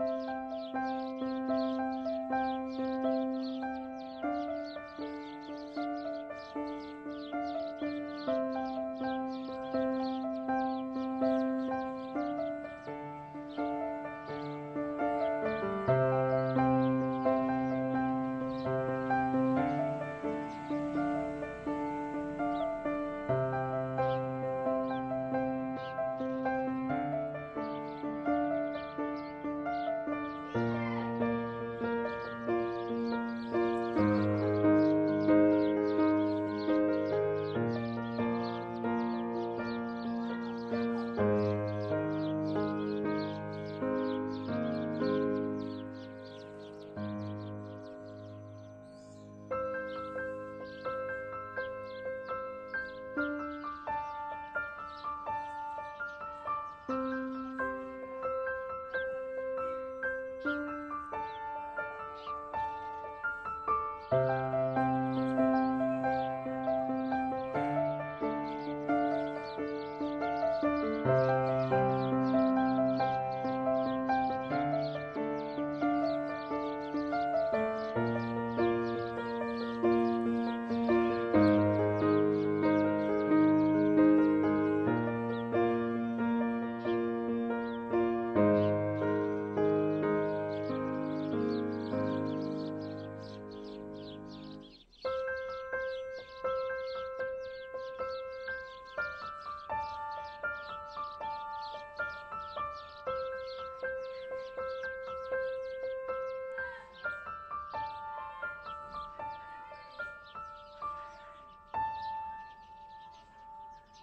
Música